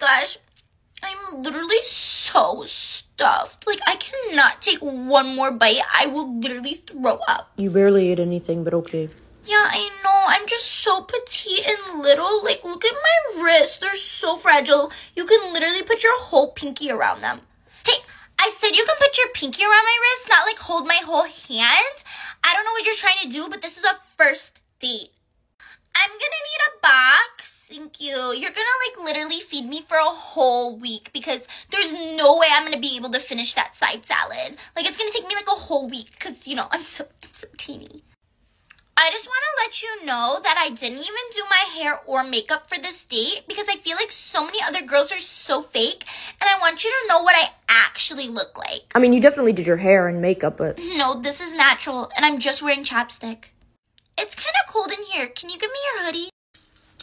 gosh. I'm literally so stuffed. Like, I cannot take one more bite. I will literally throw up. You barely ate anything, but okay. Yeah, I know. I'm just so petite and little. Like, look at my wrists. They're so fragile. You can literally put your whole pinky around them. Hey, I said you can put your pinky around my wrist, not like hold my whole hand. I don't know what you're trying to do, but this is a first date. I'm gonna need a box. Thank you. You're gonna like literally feed me for a whole week because there's no way I'm gonna be able to finish that side salad. Like it's gonna take me like a whole week because you know I'm so I'm so teeny. I just want to let you know that I didn't even do my hair or makeup for this date because I feel like so many other girls are so fake and I want you to know what I actually look like. I mean, you definitely did your hair and makeup, but No, this is natural and I'm just wearing chapstick. It's kind of cold in here. Can you give me your hoodie?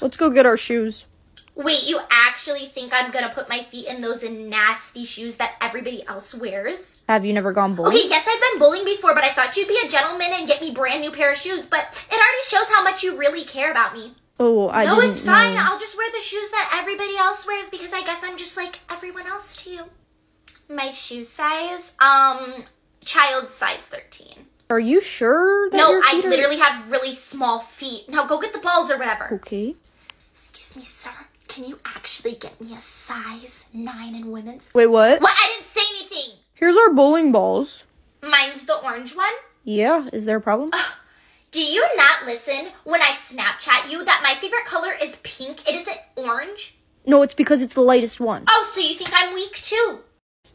Let's go get our shoes. Wait, you actually think I'm gonna put my feet in those nasty shoes that everybody else wears? Have you never gone bowling? Okay, yes, I've been bowling before, but I thought you'd be a gentleman and get me brand new pair of shoes. But it already shows how much you really care about me. Oh, I no, it's fine. know. I'll just wear the shoes that everybody else wears because I guess I'm just like everyone else to you. My shoe size, um, child size 13. Are you sure that No, I are- literally have really small feet. Now go get the balls or whatever. Okay. Me, sir. Can you actually get me a size 9 in women's? Wait, what? What? I didn't say anything. Here's our bowling balls. Mine's the orange one. Yeah, is there a problem? Do you not listen when I Snapchat you that my favorite color is pink? It isn't orange? No, it's because it's the lightest one. Oh, so you think I'm weak too?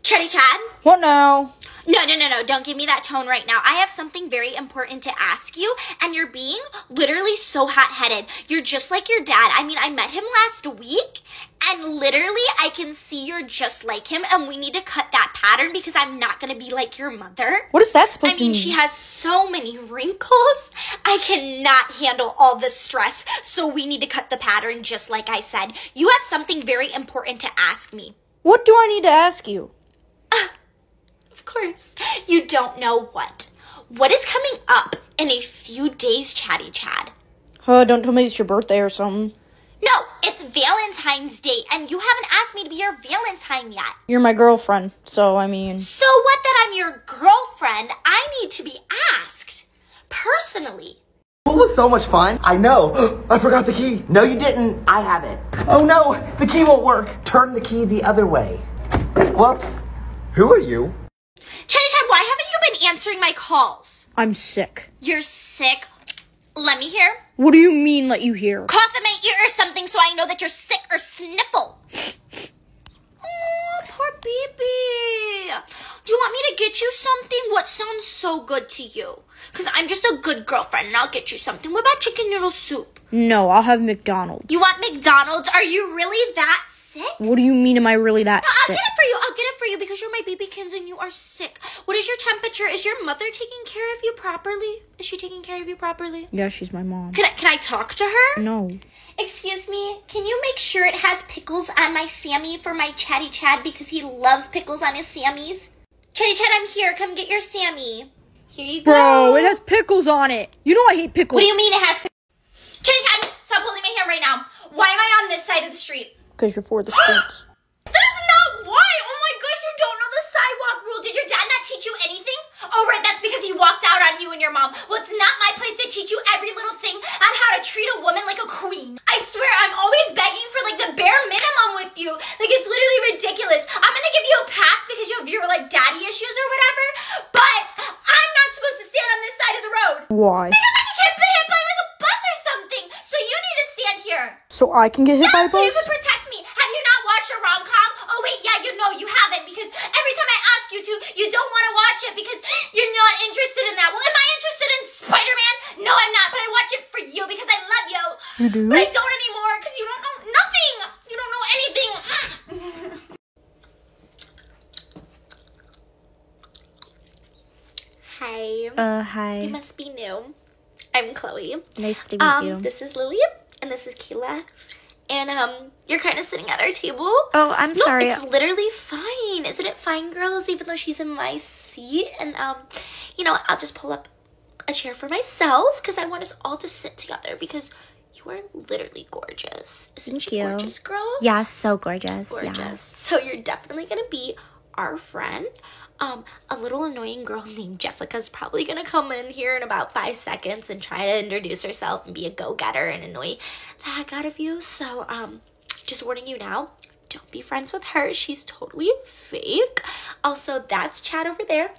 Chatty Chad? What now? No, no, no, no. Don't give me that tone right now. I have something very important to ask you, and you're being literally so hot headed. You're just like your dad. I mean, I met him last week, and literally, I can see you're just like him, and we need to cut that pattern because I'm not gonna be like your mother. What is that supposed I to mean, I mean? she has so many wrinkles. I cannot handle all this stress. So we need to cut the pattern just like I said. You have something very important to ask me. What do I need to ask you? Of course. You don't know what. What is coming up in a few days, Chatty Chad? Uh, don't tell me it's your birthday or something. No, it's Valentine's Day, and you haven't asked me to be your Valentine yet. You're my girlfriend, so I mean. So what that I'm your girlfriend, I need to be asked. Personally. It was so much fun. I know. I forgot the key. No, you didn't. I have it. Oh no, the key won't work. Turn the key the other way. Whoops. Who are you? Chatty Chad, why haven't you been answering my calls? I'm sick. You're sick. Let me hear. What do you mean let you hear? Cough in my ear or something so I know that you're sick or sniffle. Oh, poor baby. Do you want me to get you something? What sounds so good to you? Because I'm just a good girlfriend and I'll get you something. What about chicken noodle soup? No, I'll have McDonald's. You want McDonald's? Are you really that sick? What do you mean am I really that sick? I'll get it for you. I'll get it for you because you're my babykins and you are sick. What is your temperature? Is your mother taking care of you properly? Is she taking care of you properly? Yeah, she's my mom. Can I, can I talk to her? No. Excuse me, can you make sure it has pickles on my Sammy for my Chatty Chad because he loves pickles on his Sammys? Chatty Chad, I'm here. Come get your Sammy. Here you go. Bro, it has pickles on it. You know I hate pickles. What do you mean it has pickles? Chatty Chad, stop holding my hand right now. Why am I on this side of the street? Because you're for the streets. That is not why. Oh my gosh, you don't know the sidewalk rule. Did your dad not teach you anything? Oh, right, that's because he walked out on you and your mom. Well, it's not my place to teach you every little thing on how to treat a woman like a queen. I swear, I'm always begging for like the bare minimum with you. Like, it's literally ridiculous. I'm gonna give you a pass because you have your like daddy issues or whatever, but I'm not supposed to stand on this side of the road. Why? Because I can get hit by like a bus or something. So you need to stand here. So I can get hit by a so you bus? can protect me. Have you not watched a rom com? Oh wait, yeah, you know you haven't because every time I ask you to, you don't want to watch it because you're not interested in that. Well, am I interested in Spider Man? No, I'm not. But I watch it for you because I love you. You do? But I don't anymore because you don't know nothing. You don't know anything. Hi. Uh, hi. You must be new. I'm Chloe. Nice to meet Um, you. this is Lily, and this is Keela. And um, you're kind of sitting at our table. Oh, I'm no, sorry. It's literally fine, isn't it? Fine, girls. Even though she's in my seat, and um, you know, I'll just pull up a chair for myself because I want us all to sit together because you are literally gorgeous. Isn't Thank she you. gorgeous, girl? Yeah, so gorgeous. gorgeous. Yes. So you're definitely gonna be our friend. Um, a little annoying girl named Jessica's probably gonna come in here in about five seconds and try to introduce herself and be a go-getter and annoy the heck out of you. So, um, just warning you now, don't be friends with her. She's totally fake. Also, that's Chad over there.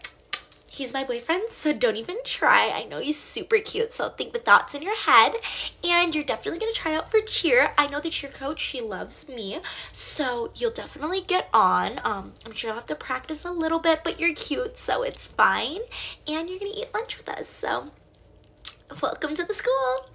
He's my boyfriend, so don't even try. I know he's super cute, so think the thoughts in your head. And you're definitely gonna try out for cheer. I know the cheer coach, she loves me, so you'll definitely get on. Um, I'm sure you'll have to practice a little bit, but you're cute, so it's fine. And you're gonna eat lunch with us, so welcome to the school.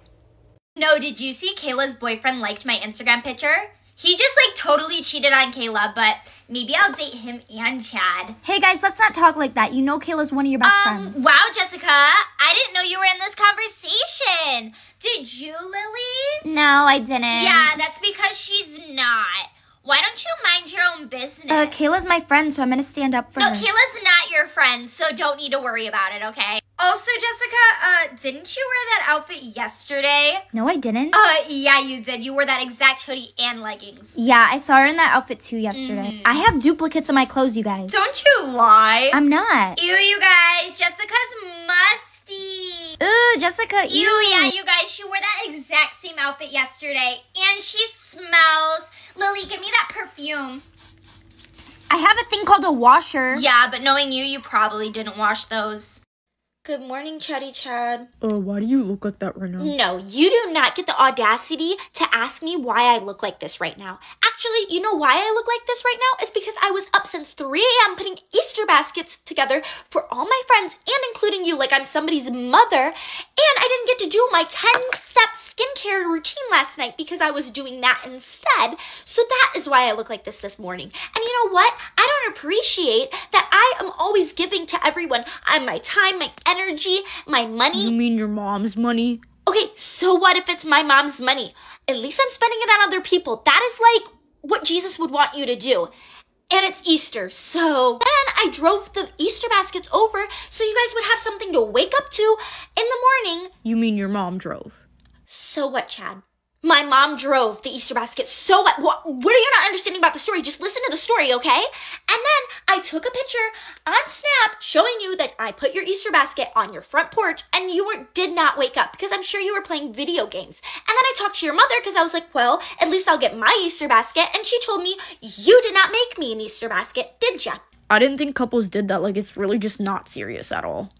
No, did you see Kayla's boyfriend liked my Instagram picture? He just like totally cheated on Kayla, but maybe I'll date him and Chad. Hey guys, let's not talk like that. You know Kayla's one of your best Um, friends. wow, Jessica, I didn't know you were in this conversation. Did you, Lily? No, I didn't. Yeah, that's because she's not. Why don't you mind your own business? Uh, Kayla's my friend, so I'm gonna stand up for No, her. No, Kayla's not your friend, so don't need to worry about it, okay? Also, Jessica, uh, didn't you wear that outfit yesterday? no, I didn't. Uh, yeah, you did. You wore that exact hoodie and leggings. yeah, I saw her in that outfit too yesterday. I have duplicates of my clothes, you guys. Don't you lie. I'm not. Ew, you guys, Jessica's musty. Ooh, Jessica, Ew, ew. yeah, you guys, she wore that exact same outfit yesterday, and she smells. Lily, give me that perfume. I have a thing called a washer. Yeah, but knowing you, you probably didn't wash those. Good morning, Chatty Chad. Uh, why do you look like that right now? No, you do not get the audacity to ask me why I look like this right now. Actually, you know why I look like this right now? Is because I was up since 3 a.m. putting Easter baskets together for all my friends and including you, like I'm somebody's mother. And I didn't get to do my 10 step skincare routine last night because I was doing that instead. So that is why I look like this this morning. And you know what? I don't appreciate that I am always giving to everyone uh, my time, my energy, my money. You mean your mom's money? Okay, so what if it's my mom's money? At least I'm spending it on other people. That is like what Jesus would want you to do. And it's Easter, so then I drove the Easter baskets over so you guys would have something to wake up to in the morning. You mean your mom drove? So what, Chad? My mom drove the Easter basket. So what? What, what are you not understanding about the story? Just listen to the story, okay? And then I took a picture on Snap showing you that I put your Easter basket on your front porch and you were did not wake up because I'm sure you were playing video games. And then I talked to your mother because I was like, well, at least I'll get my Easter basket. And she told me, you did not make me an Easter basket, did ya? I didn't think couples did that. Like, it's really just not serious at all.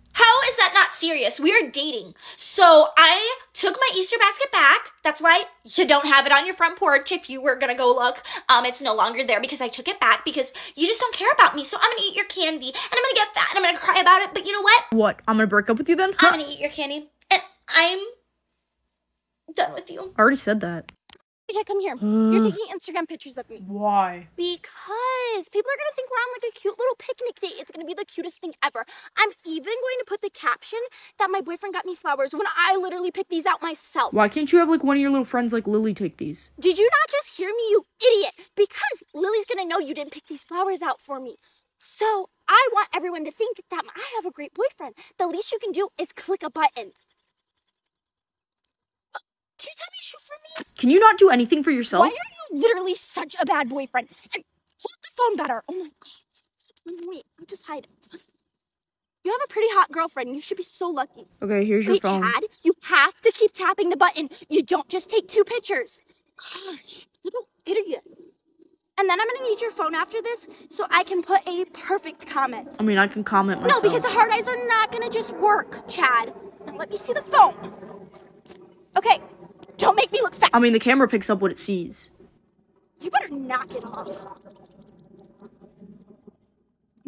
How is that not serious? We are dating. So I took my Easter basket back. That's why you don't have it on your front porch if you were gonna go look. Um, it's no longer there because I took it back because you just don't care about me. So I'm gonna eat your candy and I'm gonna get fat and I'm gonna cry about it. But you know what? What? I'm gonna break up with you then? I'm gonna eat your candy and I'm done with you. I already said that. Come here. You're taking Instagram pictures of me. Why? Because people are gonna think we're on like a cute little picnic date. It's gonna be the cutest thing ever. I'm even going to put the caption that my boyfriend got me flowers when I literally picked these out myself. Why can't you have like one of your little friends like Lily take these? Did you not just hear me, you idiot? Because Lily's gonna know you didn't pick these flowers out for me. So I want everyone to think that I have a great boyfriend. The least you can do is click a button. Can you tell me shoot for me? Can you not do anything for yourself? Why are you literally such a bad boyfriend? And hold the phone better. Oh my god. Wait. I'll just hide. You have a pretty hot girlfriend. You should be so lucky. Okay, here's your Wait, phone. Chad, you have to keep tapping the button. You don't just take two pictures. Gosh, little idiot. And then I'm gonna need your phone after this so I can put a perfect comment. I mean, I can comment myself. No, because the hard eyes are not gonna just work, Chad. Now let me see the phone. Okay, don't make me look fat. I mean, the camera picks up what it sees. You better knock it off.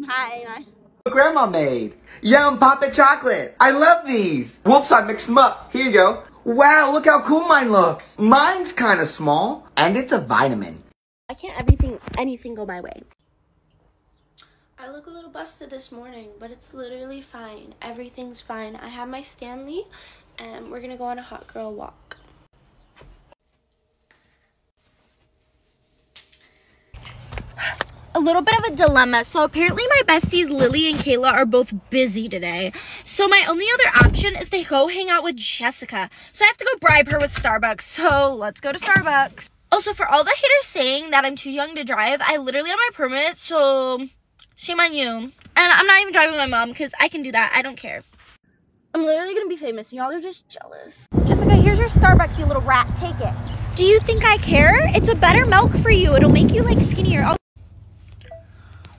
Hi, hi. Grandma made. Yum, poppin' chocolate. I love these. Whoops, I mixed them up. Here you go. Wow, look how cool mine looks. Mine's kind of small, and it's a vitamin. Why can't everything, anything go my way? I look a little busted this morning, but it's literally fine. Everything's fine. I have my Stanley, and we're gonna go on a hot girl walk. A little bit of a dilemma. So apparently my besties Lily and Kayla are both busy today. So my only other option is to go hang out with Jessica. So I have to go bribe her with Starbucks. So let's go to Starbucks. Also, for all the haters saying that I'm too young to drive, I literally have my permit, so shame on you. And I'm not even driving my mom because I can do that. I don't care. I'm literally gonna be famous, and y'all are just jealous. Jessica, here's your Starbucks, you little rat. Take it. Do you think I care? It's a better milk for you. It'll make you like skinnier.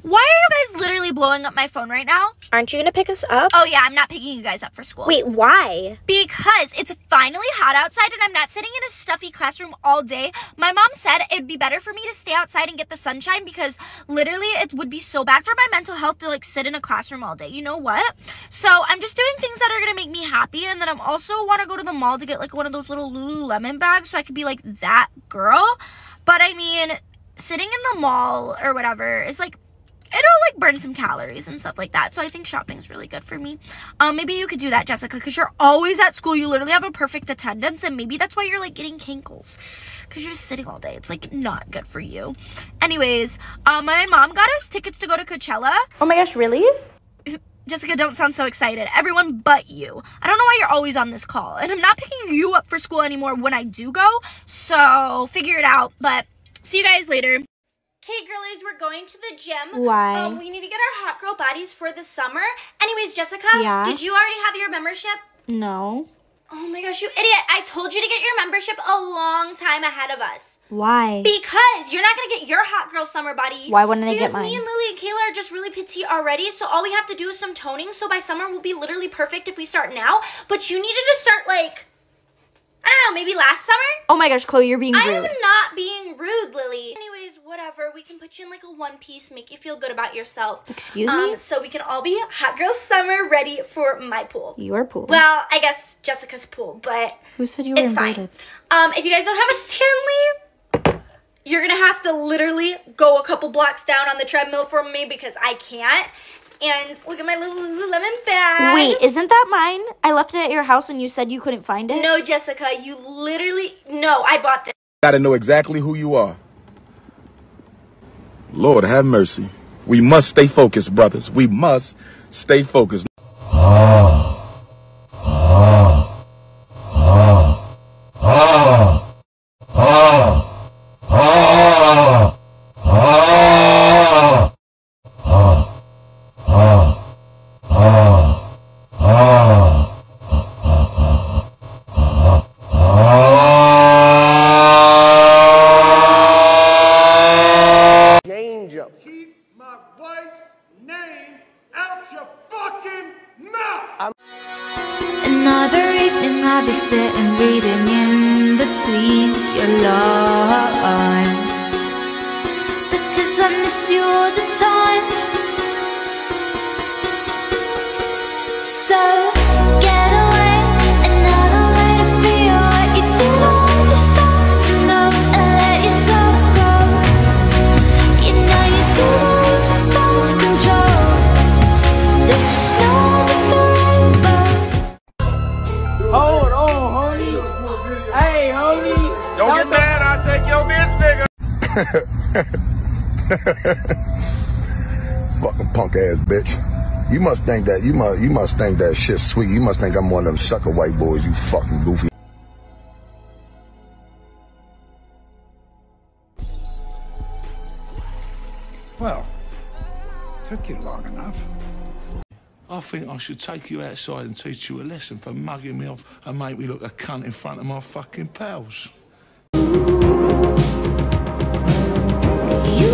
Why are you guys literally blowing up my phone right now? Aren't you gonna pick us up? Oh yeah, I'm not picking you guys up for school. Wait, why? Because it's finally hot outside and I'm not sitting in a stuffy classroom all day. My mom said it'd be better for me to stay outside and get the sunshine because literally it would be so bad for my mental health to like sit in a classroom all day. You know what? So I'm just doing things that are gonna make me happy and then I'm also wanna go to the mall to get like one of those little Lululemon bags so I could be like that girl. But I mean, sitting in the mall or whatever is like it'll like burn some calories and stuff like that. So I think shopping is really good for me. Um, maybe you could do that, Jessica, because you're always at school. You literally have a perfect attendance, and maybe that's why you're like getting cankles, because you're just sitting all day. It's like not good for you. Anyways, um, my mom got us tickets to go to Coachella. Oh my gosh, really? Jessica, don't sound so excited. Everyone but you. I don't know why you're always on this call, and I'm not picking you up for school anymore when I do go. So figure it out. But see you guys later. Okay, girlies, we're going to the gym. Why? Um, we need to get our hot girl bodies for the summer. Anyways, Jessica, Yeah? did you already have your membership? No. Oh my gosh, you idiot. I told you to get your membership a long time ahead of us. Why? Because you're not going to get your hot girl summer body. Why wouldn't I get Because me and Lily and Kayla are just really petite already, so all we have to do is some toning. So by summer, we'll be literally perfect if we start now. But you needed to start like, I don't know, maybe last summer? Oh my gosh, Chloe, you're being rude. I am not being rude, Lily. Anyways, whatever. We can put you in like a one piece, make you feel good about yourself. Excuse um, me? So we can all be hot girl summer ready for my pool. Your pool. Well, I guess Jessica's pool, but Who said you were it's invited? fine. Um, if you guys don't have a Stanley, you're gonna have to literally go a couple blocks down on the treadmill for me because I can't. And look at my little Lululemon bag. Wait, isn't that mine? I left it at your house and you said you couldn't find it? No, Jessica, you literally no. I bought this. Gotta know exactly who you are. Lord have mercy. We must stay focused, brothers. We must stay focused. Danger. Fucking punk ass bitch. You must think that you must you must think that shit sweet. You must think I'm one of them sucker white boys, you fucking goofy. Well, took you long enough. I think I should take you outside and teach you a lesson for mugging me off and make me look a cunt in front of my fucking pals. It's you